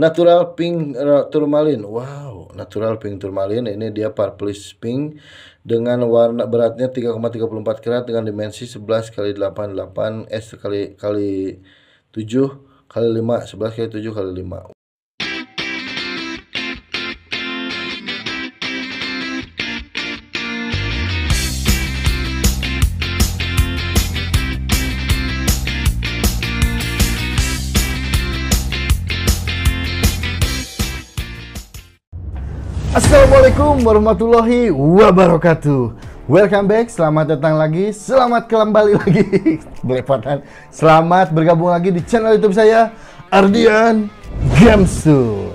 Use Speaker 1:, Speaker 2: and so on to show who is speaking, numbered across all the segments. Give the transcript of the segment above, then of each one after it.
Speaker 1: natural pink uh, turmalin. Wow natural pink turmalin. Ini dia purplish pink dengan warna beratnya 3,34 karat dengan dimensi 11 kali 88 S kali kali 7 kali 5 11 kali 7 kali 5 Assalamualaikum warahmatullahi wabarakatuh. Welcome back, selamat datang lagi. Selamat kembali lagi. Belepotan Selamat bergabung lagi di channel youtube saya Ardian Gamsu.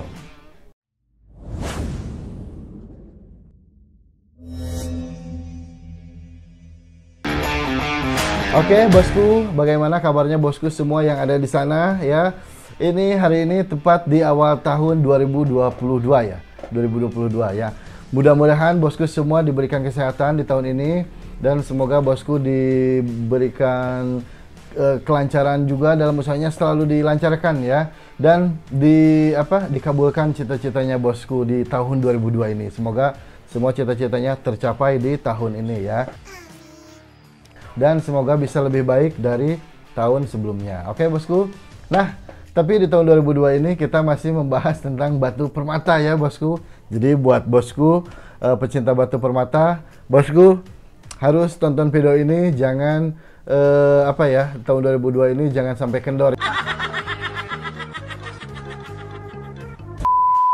Speaker 1: Oke bosku, bagaimana kabarnya bosku semua yang ada di sana ya? Ini hari ini tepat di awal tahun 2022 ya 2022 ya. Mudah-mudahan bosku semua diberikan kesehatan di tahun ini dan semoga bosku diberikan uh, kelancaran juga dalam usahanya selalu dilancarkan ya dan di apa dikabulkan cita-citanya bosku di tahun 2002 ini. Semoga semua cita-citanya tercapai di tahun ini ya. Dan semoga bisa lebih baik dari tahun sebelumnya. Oke, bosku. Nah, tapi di tahun 2002 ini kita masih membahas tentang batu permata ya bosku. Jadi buat bosku uh, pecinta batu permata, bosku harus tonton video ini jangan uh, apa ya tahun 2002 ini jangan sampai kendor.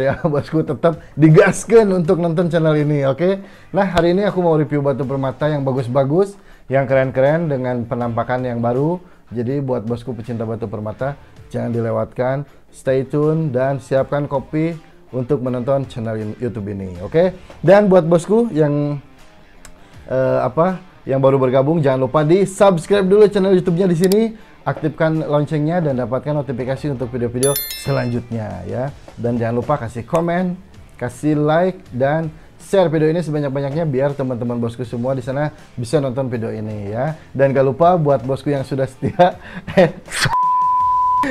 Speaker 1: ya bosku tetap digaskan untuk nonton channel ini oke okay? nah hari ini aku mau review batu permata yang bagus-bagus yang keren-keren dengan penampakan yang baru jadi buat bosku pecinta batu permata jangan dilewatkan. Stay tune dan siapkan kopi untuk menonton channel YouTube ini, oke? Okay? Dan buat bosku yang uh, apa yang baru bergabung, jangan lupa di subscribe dulu channel YouTube-nya di sini, aktifkan loncengnya dan dapatkan notifikasi untuk video-video selanjutnya ya. Dan jangan lupa kasih komen, kasih like dan share video ini sebanyak-banyaknya biar teman-teman bosku semua di sana bisa nonton video ini ya. Dan gak lupa buat bosku yang sudah setia eh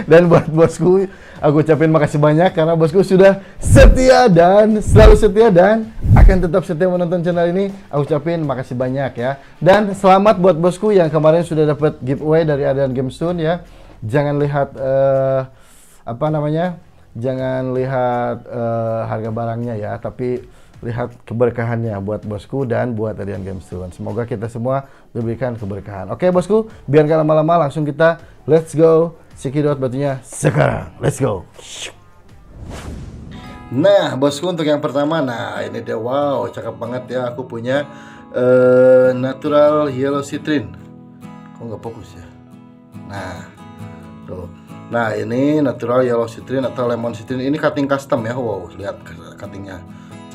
Speaker 1: dan buat bosku, aku ucapin makasih banyak karena bosku sudah setia dan selalu setia dan akan tetap setia menonton channel ini. Aku ucapin makasih banyak ya. Dan selamat buat bosku yang kemarin sudah dapat giveaway dari Adrian Gamestone ya. Jangan lihat uh, apa namanya? Jangan lihat uh, harga barangnya ya, tapi lihat keberkahannya buat bosku dan buat Adrian Gamestone. Semoga kita semua diberikan keberkahan. Oke bosku, biar gak lama-lama langsung kita let's go Sekidot batunya sekarang. Let's go. Nah, bosku untuk yang pertama, nah ini dia wow, cakep banget ya. Aku punya uh, natural yellow citrin. Kok nggak fokus ya? Nah, tuh. Nah ini natural yellow citrin atau lemon citrin. Ini cutting custom ya. Wow, lihat cuttingnya,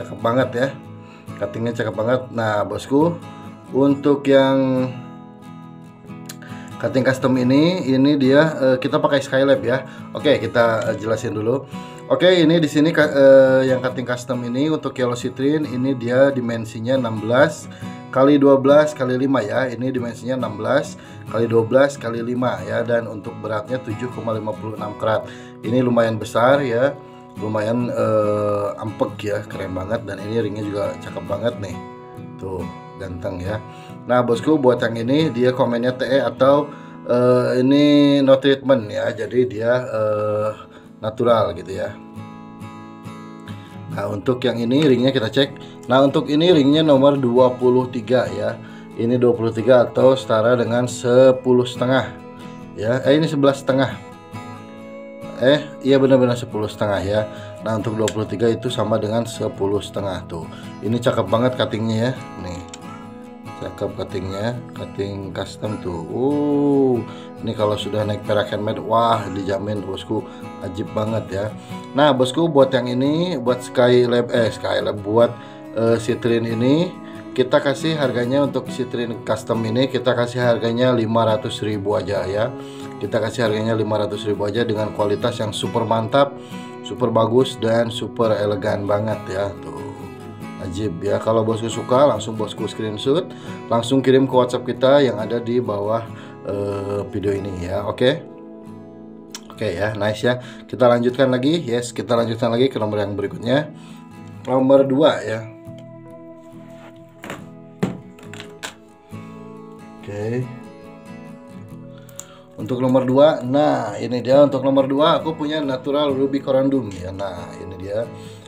Speaker 1: cakep banget ya. Cuttingnya cakep banget. Nah, bosku, untuk yang cutting custom ini ini dia uh, kita pakai Skylab ya. Oke kita uh, jelasin dulu. Oke ini di sini uh, yang cutting custom ini untuk yellow citrin ini dia dimensinya 16 kali 12 kali 5 ya. Ini dimensinya 16 kali 12 kali 5 ya dan untuk beratnya 7,56 karat ini lumayan besar ya lumayan uh, ampek ya keren banget. Dan ini ringnya juga cakep banget nih. Tuh ganteng ya. Nah bosku buat yang ini dia komennya TE atau uh, ini no treatment ya. Jadi dia uh, natural gitu ya. Nah untuk yang ini ringnya kita cek. Nah untuk ini ringnya nomor 23 ya. Ini 23 atau setara dengan 10 setengah ya. Eh ini 11 setengah. Eh iya benar-benar 10 setengah ya. Nah untuk 23 itu sama dengan 10 setengah tuh. Ini cakep banget cuttingnya ya. Nih cakep cuttingnya cutting custom tuh. Uh ini kalau sudah naik perak handmade wah dijamin bosku ajib banget ya. Nah bosku buat yang ini buat Skylab eh Skylab buat uh, Citrine ini kita kasih harganya untuk Citrine custom ini kita kasih harganya 500.000 aja ya. Kita kasih harganya 500.000 aja dengan kualitas yang super mantap super bagus dan super elegan banget ya tuh ajib ya kalau bosku suka langsung bosku screenshot langsung kirim ke WhatsApp kita yang ada di bawah uh, video ini ya oke okay? Oke ya, nice ya. Kita lanjutkan lagi. Yes, kita lanjutkan lagi ke nomor yang berikutnya. Nomor 2 ya. Oke. Untuk nomor 2, nah ini dia untuk nomor 2 aku punya natural ruby corundum ya. Nah, ini dia.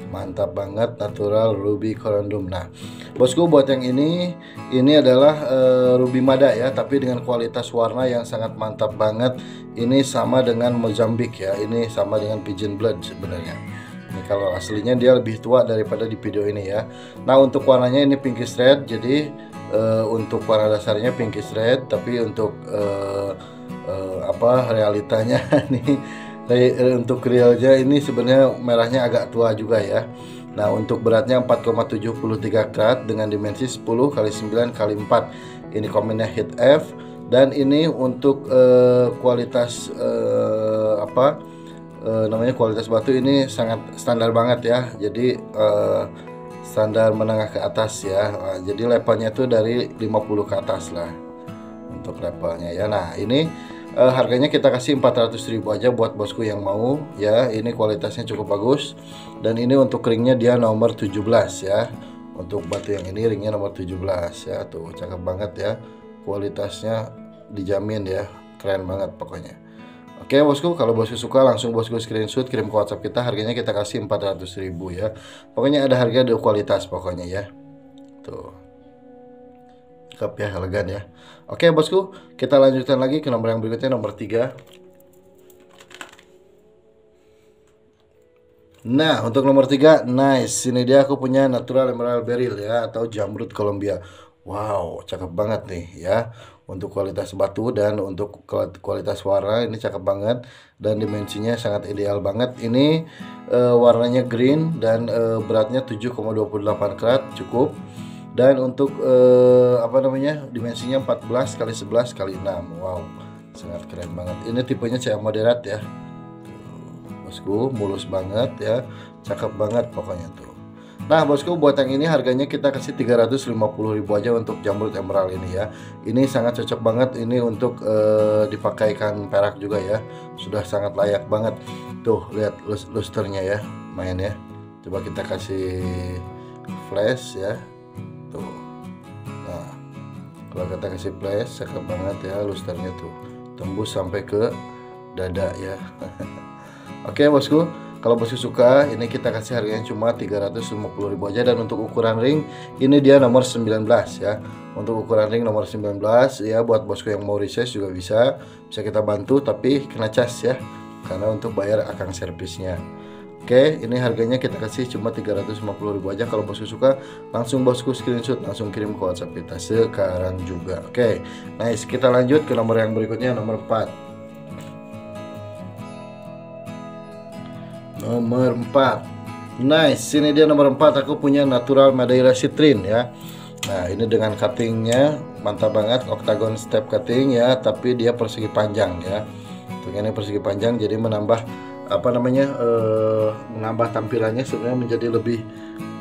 Speaker 1: Mantap banget natural ruby corundum. Nah, bosku buat yang ini ini adalah uh, ruby mada ya, tapi dengan kualitas warna yang sangat mantap banget. Ini sama dengan Mozambique ya. Ini sama dengan pigeon blood sebenarnya. Ini kalau aslinya dia lebih tua daripada di video ini ya. Nah, untuk warnanya ini pinkish red. Jadi uh, untuk warna dasarnya pinkish red, tapi untuk uh, uh, apa realitanya nih untuk realnya ini sebenarnya merahnya agak tua juga ya. Nah untuk beratnya 4,73 karat dengan dimensi 10 kali 9 kali 4 ini komennya hit F. Dan ini untuk uh, kualitas uh, apa uh, namanya kualitas batu ini sangat standar banget ya. Jadi uh, standar menengah ke atas ya. Nah, jadi levelnya itu dari 50 ke atas lah untuk levelnya ya. Nah ini uh, harganya kita kasih 400.000 aja buat bosku yang mau ya ini kualitasnya cukup bagus dan ini untuk ringnya dia nomor 17 ya untuk batu yang ini ringnya nomor 17 ya tuh cakep banget ya kualitasnya dijamin ya keren banget pokoknya Oke bosku, kalau bosku suka langsung bosku screenshot kirim ke WhatsApp kita. Harganya kita kasih 400.000 ya. Pokoknya ada harga ada kualitas pokoknya ya. Tuh. Cakep ya, elegan ya. Oke bosku, kita lanjutkan lagi ke nomor yang berikutnya nomor 3. Nah, untuk nomor 3, nice. Ini dia aku punya natural emerald beryl ya atau jamrut Colombia. Wow, cakep banget nih ya. Untuk kualitas batu dan untuk kualitas warna ini cakep banget dan dimensinya sangat ideal banget. Ini uh, warnanya green dan uh, beratnya 7,28 karat cukup dan untuk uh, apa namanya dimensinya 14 kali 11 kali 6 wow sangat keren banget. Ini tipenya CA moderat ya. Bosku mulus banget ya. Cakep banget pokoknya tuh. Nah bosku buat yang ini harganya kita kasih 350.000 aja untuk jamrut emerald ini ya. Ini sangat cocok banget ini untuk uh, dipakaikan perak juga ya. Sudah sangat layak banget. Tuh lihat lusternya ya. Main ya. Coba kita kasih flash ya tuh. Nah kalau kita kasih flash cakep banget ya lusternya tuh. Tembus sampai ke dada ya. Oke bosku. Kalau bosku suka ini kita kasih harganya cuma 350.000 aja. Dan untuk ukuran ring ini dia nomor 19 ya. Untuk ukuran ring nomor 19 ya buat bosku yang mau research juga bisa. Bisa kita bantu tapi kena cas ya. Karena untuk bayar akan servisnya Oke, ini harganya kita kasih cuma 350 ribu aja. Kalau bosku suka, langsung bosku screenshot, langsung kirim ke WhatsApp kita sekarang juga. Oke, nice. Kita lanjut ke nomor yang berikutnya, nomor 4. Nomor 4. Nice, ini dia nomor 4. Aku punya natural Madeira Citrin ya. Nah, ini dengan cuttingnya mantap banget, octagon step cutting ya, tapi dia persegi panjang ya. Ini persegi panjang, jadi menambah apa namanya uh, menambah tampilannya sebenarnya menjadi lebih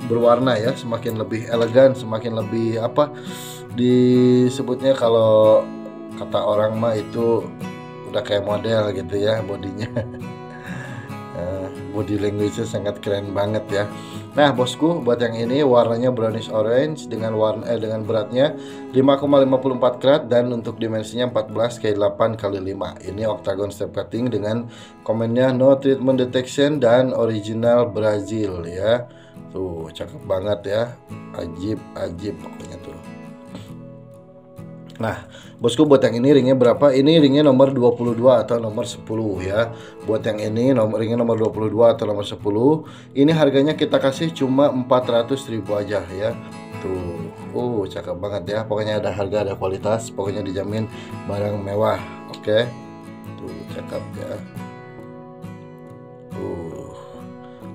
Speaker 1: berwarna ya semakin lebih elegan semakin lebih apa disebutnya kalau kata orang mah itu udah kayak model gitu ya bodinya. Uh, body language sangat keren banget ya Nah, bosku, buat yang ini warnanya brownish orange dengan warna eh, dengan beratnya 5,54 karat dan untuk dimensinya 14 kali 8 kali 5. Ini octagon step cutting dengan komennya no treatment detection dan original Brazil ya. Tuh, cakep banget ya. Ajib, ajib pokoknya tuh. Nah, bosku buat yang ini ringnya berapa? Ini ringnya nomor 22 atau nomor 10 ya. Buat yang ini nomor ringnya nomor 22 atau nomor 10. Ini harganya kita kasih cuma 400 ribu aja ya. Tuh, uh cakep banget ya. Pokoknya ada harga, ada kualitas, pokoknya dijamin barang mewah. Oke. Tuh, cakep ya. Uh.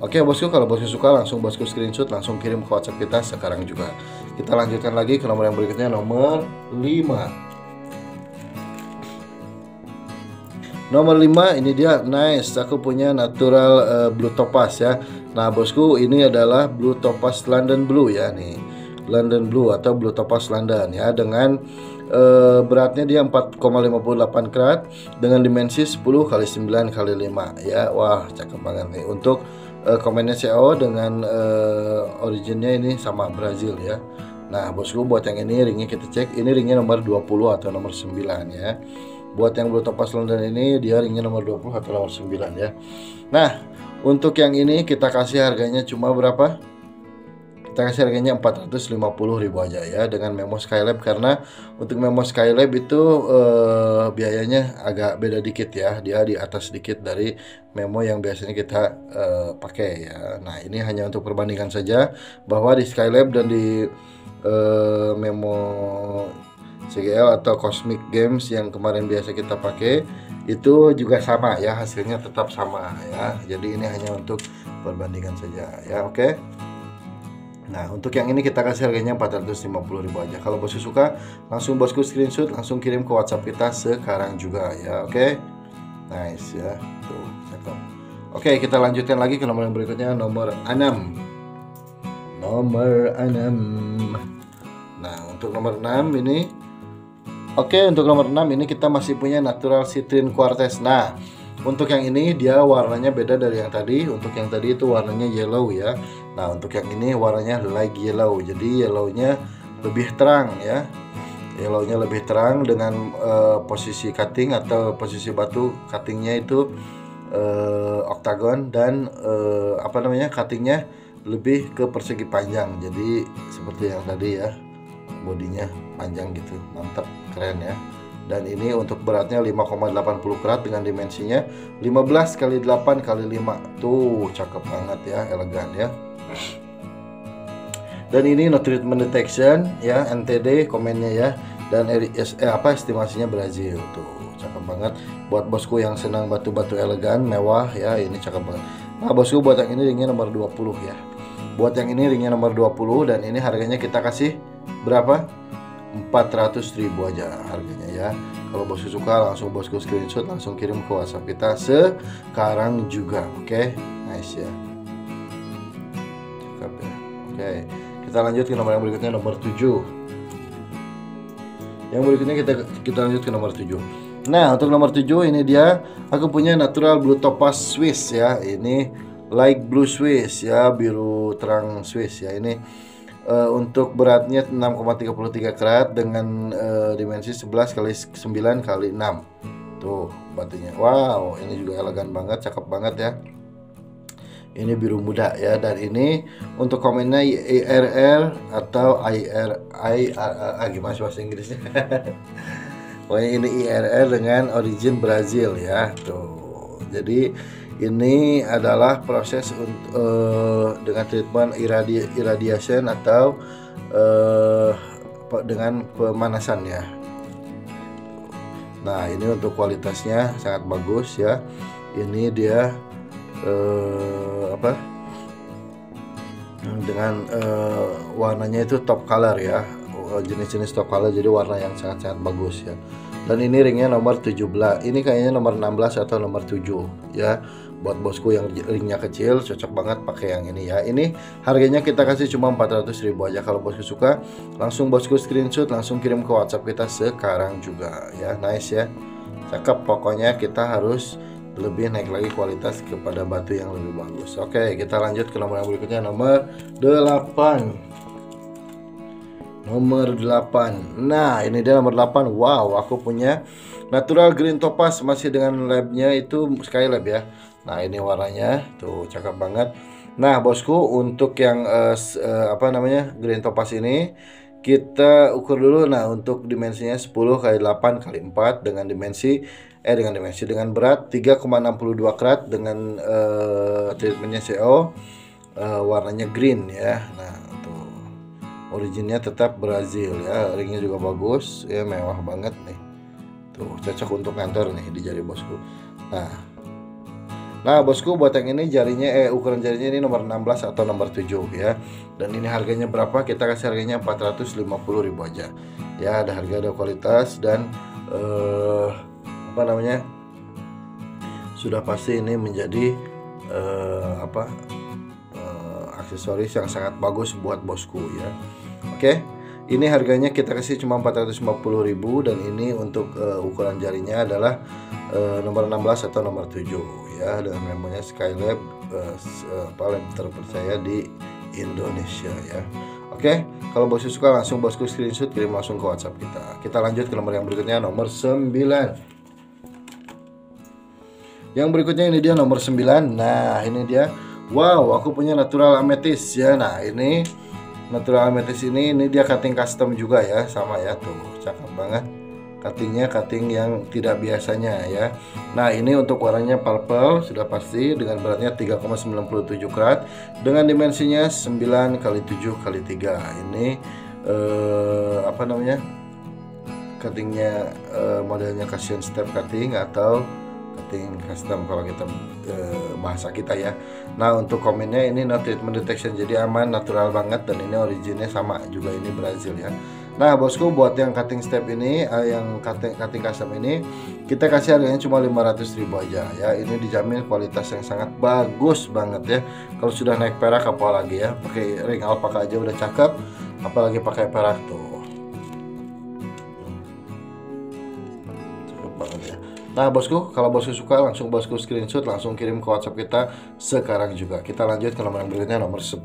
Speaker 1: Oke bosku, kalau bosku suka langsung bosku screenshot, langsung kirim ke WhatsApp kita sekarang juga. Kita lanjutkan lagi ke nomor yang berikutnya nomor 5. Nomor 5 ini dia nice. Aku punya natural uh, blue topaz ya. Nah, bosku ini adalah blue topaz London blue ya nih. London Blue atau Blue Topaz London ya dengan uh, beratnya dia 4,58 karat dengan dimensi 10 kali 9 kali 5 ya wah cakep banget nih untuk uh, komennya CO dengan uh, originnya ini sama Brazil ya. Nah bosku buat yang ini ringnya kita cek. Ini ringnya nomor 20 atau nomor 9 ya. Buat yang Blue Topaz London ini dia ringnya nomor 20 atau nomor 9 ya. Nah untuk yang ini kita kasih harganya cuma berapa? Kita kasih harganya 450.000 aja ya dengan Memo Skylab karena untuk Memo Skylab itu uh, biayanya agak beda dikit ya. Dia di atas sedikit dari Memo yang biasanya kita uh, pakai ya. Nah ini hanya untuk perbandingan saja bahwa di Skylab dan di uh, Memo CGL atau Cosmic Games yang kemarin biasa kita pakai itu juga sama ya hasilnya tetap sama ya. Jadi ini hanya untuk perbandingan saja ya oke? okay? Nah untuk yang ini kita kasih harganya 450 ribu aja Kalau bosku suka langsung bosku screenshot Langsung kirim ke whatsapp kita sekarang juga ya Oke okay? Nice ya Tuh cakep Oke okay, kita lanjutkan lagi ke nomor yang berikutnya Nomor 6 Nomor 6 Nah untuk nomor 6 ini Oke okay, untuk nomor 6 ini kita masih punya natural citrin quartz Nah untuk yang ini dia warnanya beda dari yang tadi. Untuk yang tadi itu warnanya yellow ya. Nah, untuk yang ini warnanya light yellow. Jadi yellownya lebih terang ya. Yellownya lebih terang dengan uh, posisi cutting atau posisi batu cuttingnya itu uh, octagon dan uh, apa namanya cuttingnya lebih ke persegi panjang. Jadi seperti yang tadi ya, bodinya panjang gitu, mantap, keren ya dan ini untuk beratnya 5,80 karat dengan dimensinya 15 kali 8 kali 5 tuh cakep banget ya elegan ya dan ini no treatment detection ya NTD komennya ya. Dan eh, apa estimasinya Brazil. Tuh cakep banget. Buat bosku yang senang batu-batu elegan mewah ya ini cakep banget. Nah bosku buat yang ini ringnya nomor 20 ya. Buat yang ini ringnya nomor 20 dan ini harganya kita kasih berapa? 400 ribu aja harganya ya. Kalau bosku suka langsung bosku screenshot langsung kirim ke whatsapp kita sekarang juga oke? Okay? nice ya cakep ya. Oke kita lanjut ke nomor yang berikutnya nomor 7 yang berikutnya kita kita lanjut ke nomor 7 nah untuk nomor 7 ini dia aku punya natural blue topaz swiss ya. Ini light blue swiss ya biru terang swiss ya. Ini uh, untuk beratnya 6,33 karat dengan uh, dimensi 11 kali 9 kali 6 tuh batunya wow ini juga elegan banget cakep banget ya ini biru muda ya dan ini untuk komennya IRL atau IR I, I, gimana sih bahasa Inggrisnya pokoknya ini IRL dengan origin Brazil ya tuh jadi ini adalah proses untuk uh, dengan treatment iradi irradiation atau uh, dengan pemanasan ya. Nah ini untuk kualitasnya sangat bagus ya. Ini dia uh, apa? Dengan uh, warnanya itu top color ya, jenis-jenis top color jadi warna yang sangat-sangat bagus ya. Dan ini ringnya nomor 17 ini kayaknya nomor 16 atau nomor 7 ya. Buat bosku yang ringnya kecil cocok banget pakai yang ini ya. Ini harganya kita kasih cuma 400 ribu aja. Kalau bosku suka langsung bosku screenshot langsung kirim ke whatsapp kita sekarang juga ya. Nice ya. Cakep pokoknya kita harus lebih naik lagi kualitas kepada batu yang lebih bagus. Oke kita lanjut ke nomor yang berikutnya. Nomor 8 nomor 8 nah ini dia nomor 8 wow aku punya natural green topaz masih dengan labnya itu skylab ya. Nah ini warnanya. Tuh cakep banget. Nah bosku untuk yang uh, uh, apa namanya green topaz ini kita ukur dulu. Nah untuk dimensinya 10 kali 8 kali 4 dengan dimensi eh dengan dimensi dengan berat 3,62 karat dengan uh, treatmentnya CO uh, warnanya green ya. Nah tuh originnya tetap Brazil ya ringnya juga bagus ya mewah banget nih tuh cocok untuk kantor nih di jari bosku. Nah Nah bosku buat yang ini jarinya eh ukuran jarinya ini nomor 16 atau nomor 7 ya Dan ini harganya berapa? Kita kasih harganya 450 ribu aja Ya ada harga ada kualitas dan eh, Apa namanya Sudah pasti ini menjadi eh, Apa eh, aksesoris yang sangat bagus buat bosku ya oke ini harganya kita kasih cuma 450.000 dan ini untuk uh, ukuran jarinya adalah uh, nomor 16 atau nomor 7 ya dengan namanya Skylab uh, apa terpercaya di Indonesia ya Oke, kalau bosku suka langsung bosku screenshot kirim langsung ke WhatsApp kita. Kita lanjut ke nomor yang berikutnya nomor 9. Yang berikutnya ini dia nomor 9. Nah, ini dia. Wow, aku punya natural amethyst ya. Nah, ini natural amethyst ini ini dia cutting custom juga ya, sama ya tuh. Cakep banget cuttingnya cutting yang tidak biasanya ya nah ini untuk warnanya purple sudah pasti dengan beratnya 3,97 karat dengan dimensinya 9 kali 7 kali 3 ini eh, apa namanya cuttingnya eh, modelnya cushion step cutting atau cutting custom kalau kita eh, bahasa kita ya. Nah untuk komennya ini no treatment detection jadi aman natural banget dan ini originnya sama juga ini Brazil ya. Nah bosku buat yang cutting step ini uh, Yang cutting, cutting custom ini Kita kasih harganya cuma 500 ribu aja ya. Ini dijamin kualitas yang sangat bagus banget ya. Kalau sudah naik perak apalagi ya Pakai ring alpaka aja udah cakep Apalagi pakai perak tuh Nah bosku, kalau bosku suka langsung bosku screenshot langsung kirim ke WhatsApp kita sekarang juga. Kita lanjut ke nomor yang berikutnya nomor 10.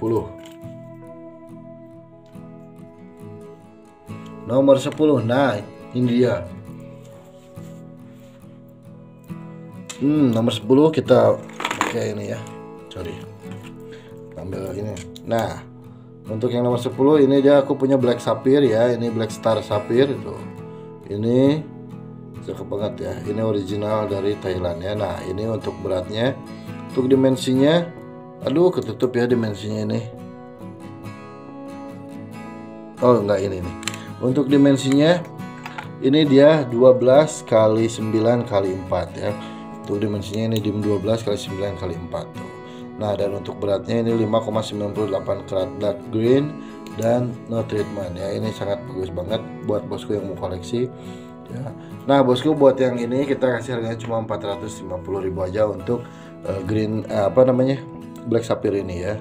Speaker 1: Nomor 10. Nah, ini dia. Hmm, nomor 10 kita pakai ini ya. Sorry. Ambil ini. Nah, untuk yang nomor 10 ini dia aku punya black sapphire ya. Ini black star sapphire itu. Ini cakep banget ya. Ini original dari Thailand ya. Nah, ini untuk beratnya. Untuk dimensinya aduh ketutup ya dimensinya ini. Oh, enggak ini nih untuk dimensinya ini dia 12 kali 9 kali 4 ya. Untuk dimensinya ini dim 12 kali 9 kali 4 tuh. Nah, dan untuk beratnya ini 5,98 karat dark green dan no treatment ya. Ini sangat bagus banget buat bosku yang mau koleksi ya. Nah, bosku buat yang ini kita kasih harganya cuma 450.000 aja untuk uh, green uh, apa namanya? black sapphire ini ya.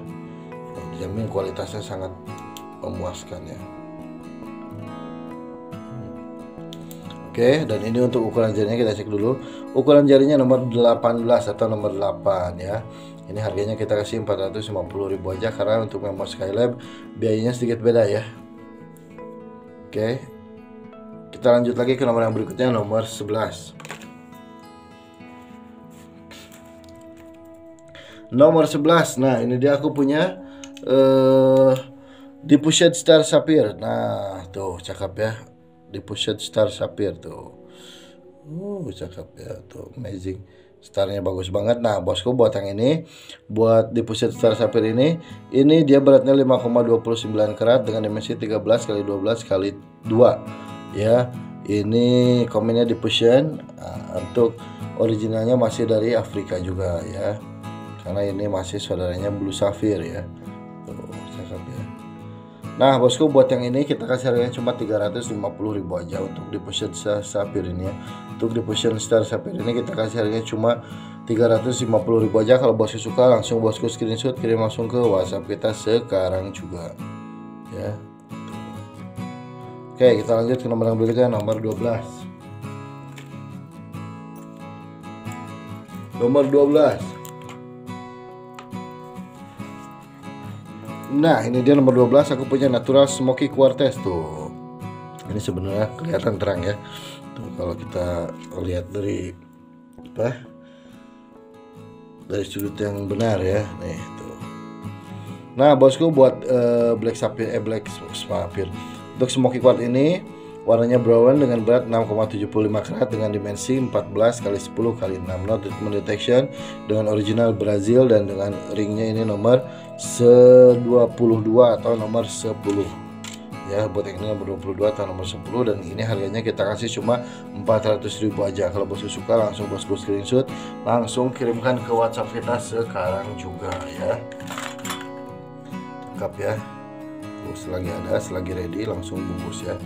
Speaker 1: Dijamin kualitasnya sangat memuaskan ya. Oke, dan ini untuk ukuran jarinya kita cek dulu. Ukuran jarinya nomor 18 atau nomor 8 ya. Ini harganya kita kasih 450.000 aja karena untuk Memo Skylab biayanya sedikit beda ya. Oke. Kita lanjut lagi ke nomor yang berikutnya nomor 11. Nomor 11. Nah, ini dia aku punya eh uh, Depushed Star Sapphire. Nah, tuh cakep ya di pusat star sapphire tuh uh cakep ya tuh amazing starnya bagus banget nah bosku buat yang ini buat di pusat star sapphire ini ini dia beratnya 5,29 karat dengan dimensi 13 kali 12 kali 2 ya ini komennya di pushen nah, untuk originalnya masih dari Afrika juga ya. Karena ini masih saudaranya blue sapphire ya. Nah bosku buat yang ini kita kasih harganya cuma 350 ribu aja untuk di Potion Sapphire ini ya. Untuk di Potion Star Sapphire ini kita kasih harganya cuma 350 ribu aja. Kalau bosku suka langsung bosku screenshot kirim langsung ke WhatsApp kita sekarang juga Ya Oke kita lanjut ke nomor yang berikutnya nomor 12 Nomor 12 Nah ini dia nomor 12 aku punya natural smoky quartz tuh. Ini sebenarnya kelihatan terang ya. Tuh kalau kita lihat dari apa dari sudut yang benar ya. Nih tuh. Nah bosku buat uh, black sapphire eh black sapphire untuk smoky quartz ini warnanya brown dengan berat 6,75 karat dengan dimensi 14 kali 10 kali 6 not treatment detection dengan original Brazil dan dengan ringnya ini nomor 22 atau nomor 10 ya buat yang ini nomor 22 atau nomor 10 dan ini harganya kita kasih cuma 400 ribu aja. Kalau bosku suka langsung bosku screenshot langsung kirimkan ke WhatsApp kita sekarang juga ya. Lengkap ya selagi ada selagi ready langsung bungkus ya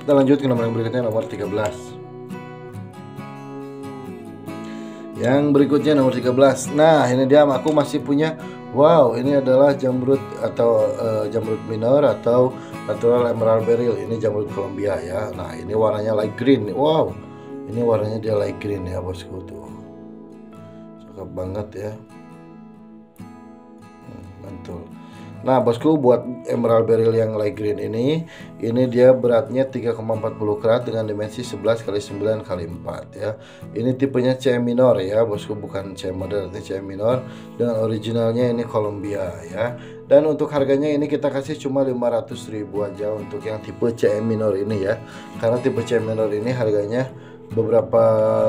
Speaker 1: kita lanjut ke nomor yang berikutnya nomor 13 yang berikutnya nomor 13 nah ini dia aku masih punya Wow, ini adalah jamrut atau uh, jamrut minor atau natural emerald beryl. Ini jamrut Colombia ya. Nah, ini warnanya light green. Wow. Ini warnanya dia light green ya, bosku tuh. Cakep banget ya. Hmm, mantul. Nah, bosku buat emerald beryl yang light green ini, ini dia beratnya 3,40 karat dengan dimensi 11 kali 9 kali 4 ya. Ini tipenya C minor ya, bosku bukan C moderat, ini C minor dengan originalnya ini Columbia ya. Dan untuk harganya ini kita kasih cuma 500 ribu aja untuk yang tipe C minor ini ya. Karena tipe C minor ini harganya beberapa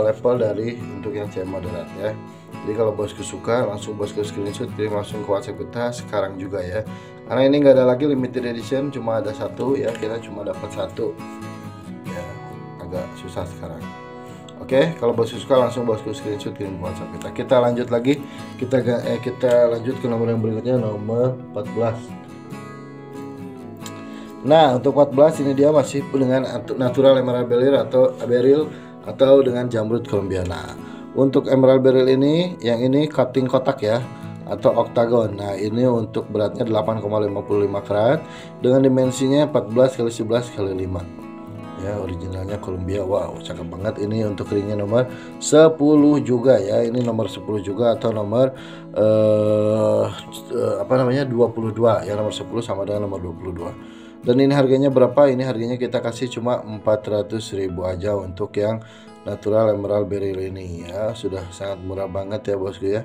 Speaker 1: level dari untuk yang C moderat ya jadi kalau bosku suka langsung bosku screenshot kirim langsung ke WhatsApp kita sekarang juga ya karena ini nggak ada lagi limited edition cuma ada satu ya kita cuma dapat satu ya agak susah sekarang Oke, kalau bosku suka langsung bosku screenshot kirim ke WhatsApp kita. Kita lanjut lagi, kita eh, kita lanjut ke nomor yang berikutnya nomor 14. Nah, untuk 14 ini dia masih dengan natural emerald beryl atau beryl atau dengan jamrut colombiana. Untuk emerald beryl ini, yang ini cutting kotak ya atau oktagon. Nah, ini untuk beratnya 8,55 karat dengan dimensinya 14 kali 11 kali 5. Ya, originalnya Columbia. Wow, cakep banget ini untuk ringnya nomor 10 juga ya. Ini nomor 10 juga atau nomor uh, apa namanya? 22. Ya, nomor 10 sama dengan nomor 22. Dan ini harganya berapa? Ini harganya kita kasih cuma 400.000 aja untuk yang natural emerald beryl ini ya sudah sangat murah banget ya bosku ya.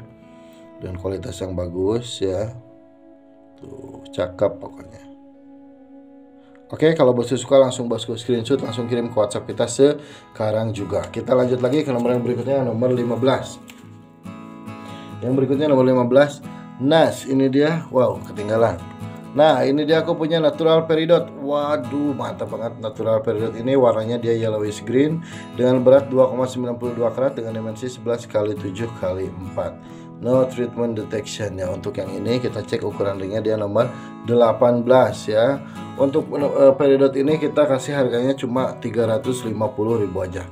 Speaker 1: Dan kualitas yang bagus ya. Tuh cakep pokoknya. Oke kalau bosku suka langsung bosku screenshot langsung kirim ke WhatsApp kita sekarang juga. Kita lanjut lagi ke nomor yang berikutnya nomor 15 yang berikutnya nomor 15 Nas. Ini dia wow ketinggalan Nah ini dia aku punya natural peridot. Waduh mantap banget. Natural peridot ini warnanya dia yellowish green Dengan berat 2,92 karat dengan dimensi 11 kali 7 kali 4 No treatment detection ya. Untuk yang ini kita cek ukuran ringnya dia nomor 18 ya. Untuk uh, peridot ini kita kasih harganya cuma 350 ribu aja.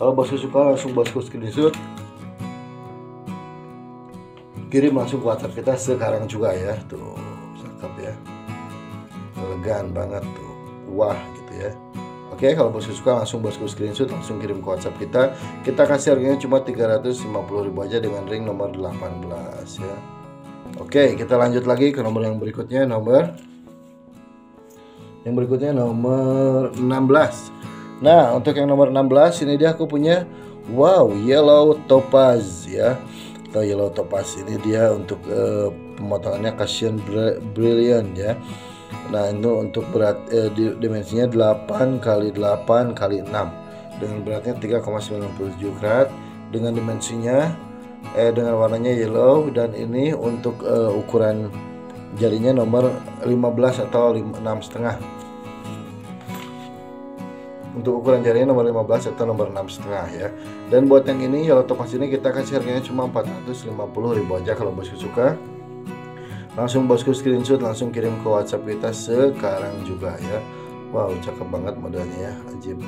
Speaker 1: Kalau bosku suka langsung bosku screenshot. Kirim langsung ke WhatsApp kita sekarang juga ya. Tuh elegan banget tuh. Wah gitu ya. Oke kalau bosku suka langsung bosku screenshot langsung kirim ke WhatsApp kita. Kita kasih harganya cuma 350 ribu aja dengan ring nomor 18 ya. Oke kita lanjut lagi ke nomor yang berikutnya nomor yang berikutnya nomor 16 nah untuk yang nomor 16 ini dia aku punya wow yellow topaz ya. Atau yellow topaz? Ini dia untuk uh, pemotongannya Casian Brilliant ya nah itu untuk berat eh, dimensinya 8 kali 8 kali 6 dengan beratnya 3,97 karat dengan dimensinya eh dengan warnanya yellow. Dan ini untuk eh, ukuran jarinya nomor 15 atau 6 setengah. Untuk ukuran jarinya nomor 15 atau nomor 6 setengah ya. Dan buat yang ini yellow topaz ini kita kasih harganya cuma 450 ribu aja kalau bosku suka langsung bosku screenshot langsung kirim ke WhatsApp kita sekarang juga ya. Wow cakep banget modelnya ya ajib.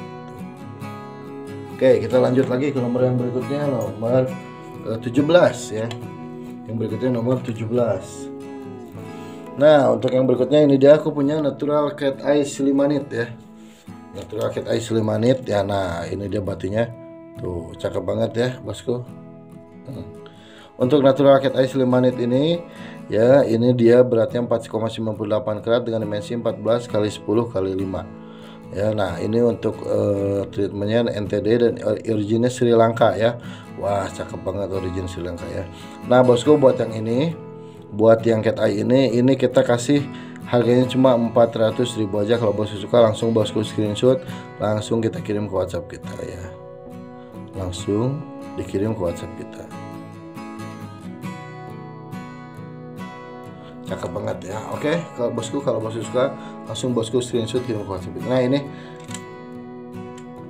Speaker 1: Oke kita lanjut lagi ke nomor yang berikutnya nomor uh, eh, 17 ya. Yang berikutnya nomor 17 nah untuk yang berikutnya ini dia aku punya natural cat eye silimanit ya. Natural cat eye silimanit ya nah ini dia batunya tuh cakep banget ya bosku. Hmm. untuk natural cat eye silimanit ini ya ini dia beratnya 4,98 karat dengan dimensi 14 kali 10 kali 5 ya nah ini untuk uh, treatmentnya NTD dan originnya Sri Lanka ya. Wah cakep banget origin Sri Lanka ya. Nah bosku buat yang ini buat yang cat eye ini ini kita kasih harganya cuma 400 ribu aja. Kalau bosku suka langsung bosku screenshot langsung kita kirim ke WhatsApp kita ya. Langsung dikirim ke WhatsApp kita cakep banget. Ya oke. Kalau bosku kalau bosku suka langsung bosku screenshot kirim ke WhatsApp nah ini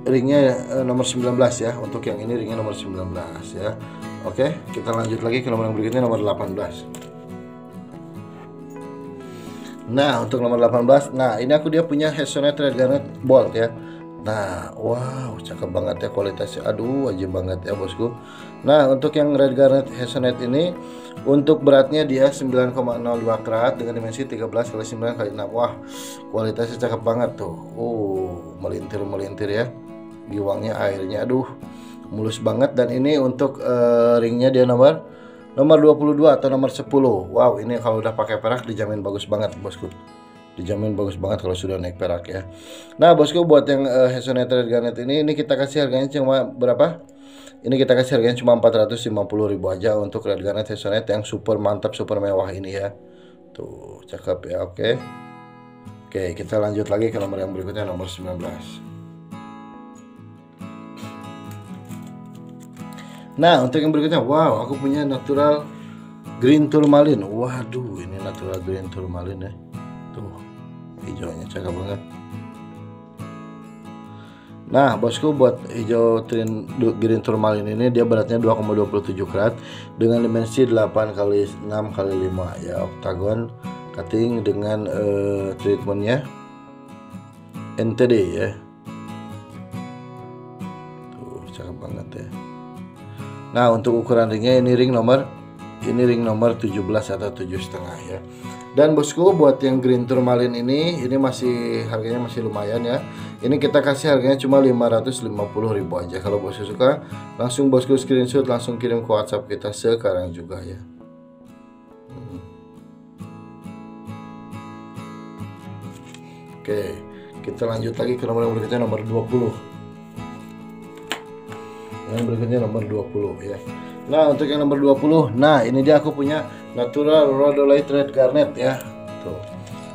Speaker 1: ringnya eh, nomor 19 ya. Untuk yang ini ringnya nomor 19 ya. Oke kita lanjut lagi ke nomor yang berikutnya nomor 18 Nah untuk nomor 18 Nah ini aku dia punya Hesonet Red Garnet Bolt ya Nah, wow, cakep banget ya kualitasnya. Aduh, aja banget ya bosku. Nah, untuk yang Red Garnet Hazelnut ini untuk beratnya dia 9,02 karat dengan dimensi 13 kali 9 kali 6. Wah, kualitasnya cakep banget tuh. Oh, melintir-melintir ya. Giwangnya airnya aduh, mulus banget dan ini untuk uh, ringnya dia nomor nomor 22 atau nomor 10. Wow, ini kalau udah pakai perak dijamin bagus banget, bosku dijamin bagus banget kalau sudah naik perak ya. Nah bosku buat yang uh, Hazelnut Red Garnet ini ini kita kasih harganya cuma berapa? Ini kita kasih harganya cuma 450 ribu aja untuk Red Garnet Hazelnut yang super mantap super mewah ini ya. Tuh cakep ya oke. Oke kita lanjut lagi ke nomor yang berikutnya nomor 19. Nah untuk yang berikutnya wow aku punya natural green tourmaline. Waduh ini natural green tourmaline ya tuh hijaunya cakep banget Nah, bosku buat hijau trin green tourmaline ini dia beratnya 2,27 karat dengan dimensi 8 kali 6 kali 5 ya oktagon cutting dengan uh, treatmentnya NTD ya. Tuh, cakep banget ya. Nah, untuk ukuran ringnya ini ring nomor ini ring nomor 17 atau 7 setengah ya. Dan bosku buat yang green tourmaline ini ini masih harganya masih lumayan ya. Ini kita kasih harganya cuma 550.000 aja. Kalau bosku suka langsung bosku screenshot langsung kirim ke WhatsApp kita sekarang juga ya. Hmm. Oke, kita lanjut lagi ke nomor yang berikutnya nomor 20. Yang berikutnya nomor 20 ya. Nah untuk yang nomor 20 Nah ini dia aku punya natural rhodolite red garnet ya. Tuh.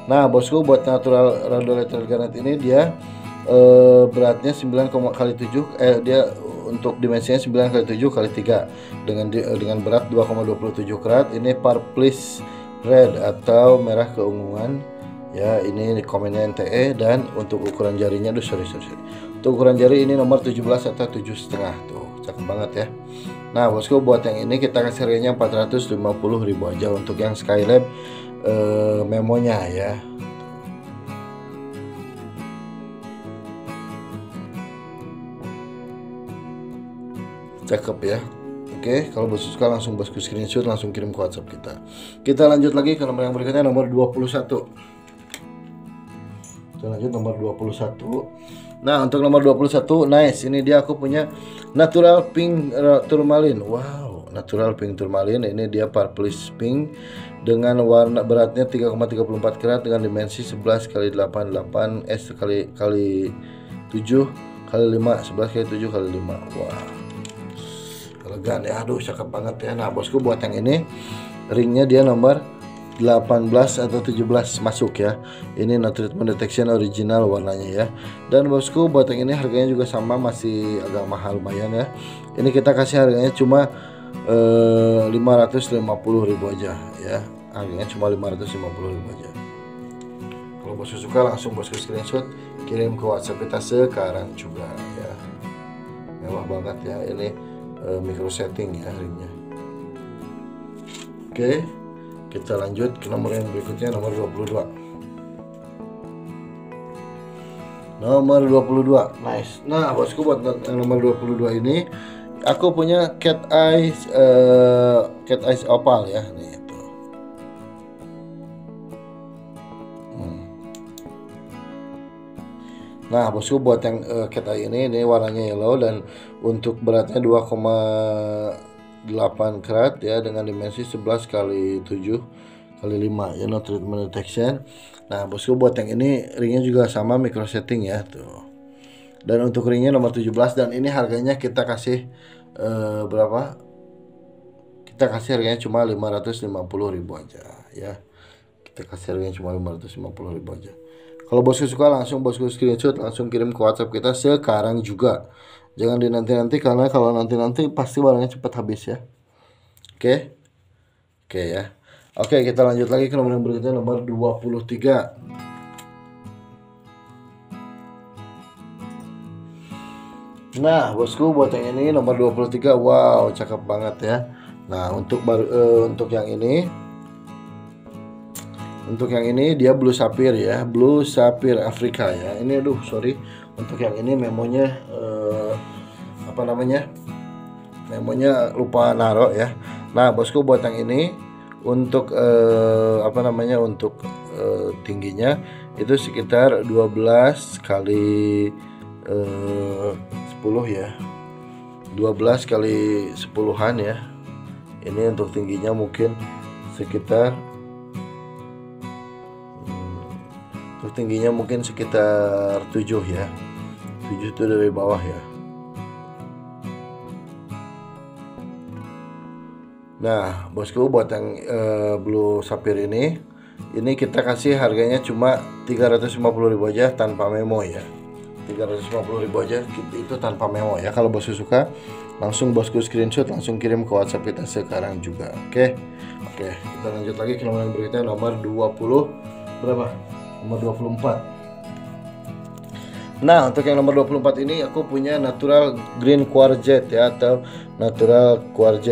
Speaker 1: Nah bosku buat natural rhodolite red garnet ini dia eh, beratnya 9, kali 7 eh dia untuk dimensinya 9 kali 7 kali 3 dengan di, dengan berat 2,27 karat ini parplis red atau merah keunguan ya ini komennya NTE dan untuk ukuran jarinya aduh sorry sorry, untuk ukuran jari ini nomor 17 atau 7 setengah. Tuh cakep banget ya Nah bosku buat yang ini kita kasih harganya 450 ribu aja untuk yang Skylab eh, memonya ya cakep ya Oke, kalau bosku suka langsung bosku screenshot langsung kirim ke WhatsApp kita. Kita lanjut lagi ke nomor yang berikutnya nomor 21. Kita lanjut nomor 21. Nah, untuk nomor 21, nice. Ini dia aku punya natural pink tourmaline. Wow, natural pink tourmaline. Ini dia purplish pink dengan warna beratnya 3,34 karat dengan dimensi 11 kali 8 8 S kali kali 7 kali 5 11 kali 7 kali 5. Wah. Elegan ya. Aduh, cakep banget ya. Nah, bosku buat yang ini ringnya dia nomor 18 atau 17 masuk ya. Ini no treatment detection original warnanya ya. Dan bosku buat yang ini harganya juga sama masih agak mahal lumayan ya. Ini kita kasih harganya cuma eh, 550 ribu aja ya. Harganya cuma 550 ribu aja. Kalau bosku suka langsung bosku screenshot kirim ke whatsapp kita sekarang juga ya. Mewah banget ya ini eh, micro setting ya ringnya oke kita lanjut ke nomor yang berikutnya nomor 22 nomor 22 nice. Nah bosku buat nomor 22 ini aku punya cat eyes uh, cat eyes opal ya nih itu. Hmm. nah bosku buat yang uh, cat eye ini ini warnanya yellow dan untuk beratnya 2, 8 karat ya dengan dimensi 11 kali 7 kali 5 ya no treatment detection. Nah bosku buat yang ini ringnya juga sama micro setting ya tuh. Dan untuk ringnya nomor 17 dan ini harganya kita kasih uh, berapa? Kita kasih harganya cuma 550 ribu aja ya. Kita kasih harganya cuma 550 ribu aja. Kalau bosku suka langsung bosku screenshot langsung kirim ke WhatsApp kita sekarang juga jangan dinanti-nanti karena kalau nanti-nanti pasti barangnya cepat habis ya. Oke? Oke ya. Oke kita lanjut lagi ke nomor yang berikutnya nomor 23 Nah, bosku buat yang ini nomor 23. Wow, cakep banget ya. Nah, untuk baru uh, untuk yang ini untuk yang ini dia blue sapphire ya blue sapphire Afrika ya. Ini aduh sorry untuk yang ini memonya uh, apa namanya? Memonya lupa naro ya. Nah bosku buat yang ini untuk uh, apa namanya untuk uh, tingginya itu sekitar 12 kali uh, 10 ya. 12 kali 10-an ya. Ini untuk tingginya mungkin sekitar hmm, untuk tingginya mungkin sekitar 7 ya 7 itu dari bawah ya Nah, bosku buat yang uh, blue sapphire ini, ini kita kasih harganya cuma 350.000 aja tanpa memo ya. 350.000 aja itu tanpa memo ya. Kalau bosku suka, langsung bosku screenshot langsung kirim ke WhatsApp kita sekarang juga. Oke. Oke, kita lanjut lagi ke nomor yang berikutnya nomor 20 berapa? Nomor 24. Nah, untuk yang nomor 24 ini aku punya natural green quartzite ya atau natural quartz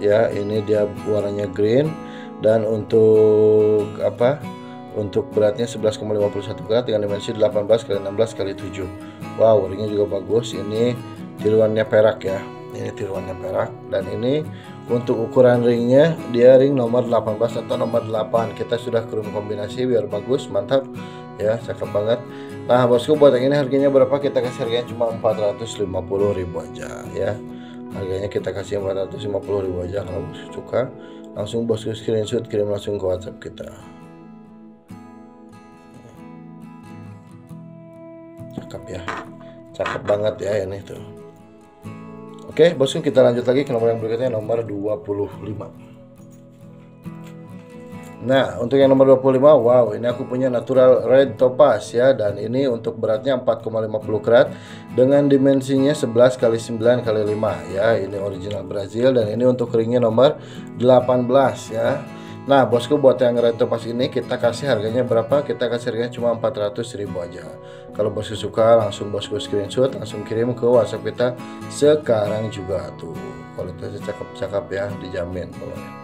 Speaker 1: ya. Ini dia warnanya green dan untuk apa? Untuk beratnya 11,51 gram dengan dimensi 18 kali 16 kali 7. Wow, ringnya juga bagus. Ini tiruannya perak ya. Ini tiruannya perak dan ini untuk ukuran ringnya dia ring nomor 18 atau nomor 8. Kita sudah kirim kombinasi biar bagus, mantap ya, cakep banget. Nah bosku buat yang ini harganya berapa? Kita kasih harganya cuma 450 ribu aja ya. Harganya kita kasih 450 ribu aja kalau bosku suka. Langsung bosku screenshot kirim langsung ke WhatsApp kita. Cakep ya. Cakep banget ya ini tuh. Oke bosku kita lanjut lagi ke nomor yang berikutnya nomor 25 Nah, untuk yang nomor 25, wow, ini aku punya natural red topaz ya dan ini untuk beratnya 4,50 karat dengan dimensinya 11 kali 9 kali 5 ya. Ini original Brazil dan ini untuk ringnya nomor 18 ya. Nah, bosku buat yang red topaz ini kita kasih harganya berapa? Kita kasih harganya cuma 400 ribu aja. Kalau bosku suka langsung bosku screenshot langsung kirim ke WhatsApp kita sekarang juga tuh. Kualitasnya cakep-cakep ya, dijamin pokoknya.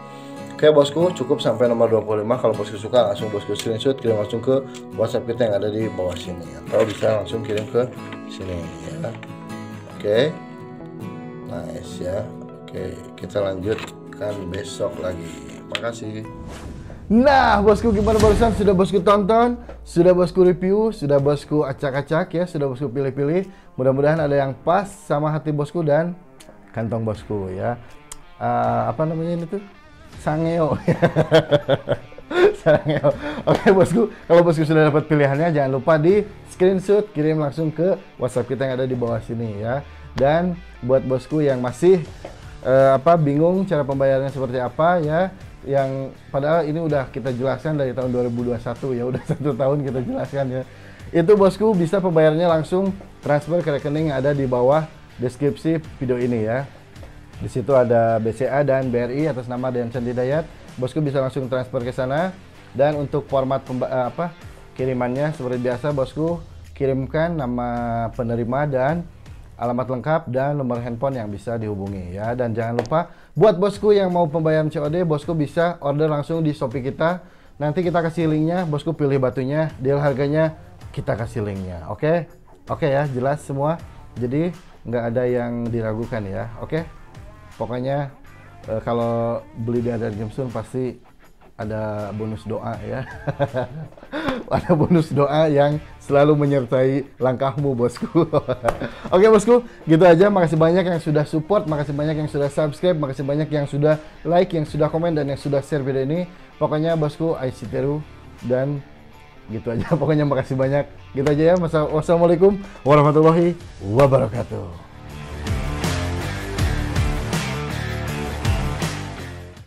Speaker 1: Oke bosku, cukup sampai nomor 25. Kalau bosku suka, langsung bosku screenshot, kirim langsung ke WhatsApp kita yang ada di bawah sini. Atau bisa langsung kirim ke sini ya. Oke. Nice ya. Oke, kita lanjutkan besok lagi. Makasih. Nah, bosku gimana barusan? Sudah bosku tonton, sudah bosku review, sudah bosku acak-acak ya, sudah bosku pilih-pilih. Mudah-mudahan ada yang pas sama hati bosku dan kantong bosku ya. Uh, apa namanya ini tuh? Sangeo. Sangeo. Oke bosku, kalau bosku sudah dapat pilihannya jangan lupa di screenshot kirim langsung ke WhatsApp kita yang ada di bawah sini ya. Dan buat bosku yang masih uh, apa bingung cara pembayarannya seperti apa ya, yang padahal ini udah kita jelaskan dari tahun 2021 ya udah satu tahun kita jelaskan ya. Itu bosku bisa pembayarannya langsung transfer ke rekening yang ada di bawah deskripsi video ini ya. Di situ ada BCA dan BRI atas nama Densen Hidayat. Bosku bisa langsung transfer ke sana. Dan untuk format eh, apa kirimannya seperti biasa bosku kirimkan nama penerima dan alamat lengkap dan nomor handphone yang bisa dihubungi ya dan jangan lupa buat bosku yang mau pembayaran COD bosku bisa order langsung di Shopee kita nanti kita kasih linknya bosku pilih batunya deal harganya kita kasih linknya oke okay? oke okay ya jelas semua jadi nggak ada yang diragukan ya oke okay? Pokoknya uh, kalau beli di Adar Jemsun pasti ada bonus doa ya. Ada bonus doa yang selalu menyertai langkahmu bosku. Oke bosku gitu aja. Makasih banyak yang sudah support makasih banyak yang sudah subscribe makasih banyak yang sudah like yang sudah komen dan yang sudah share video ini. Pokoknya bosku Teru dan gitu aja. Pokoknya makasih banyak. Gitu aja ya wassalamualaikum warahmatullahi wabarakatuh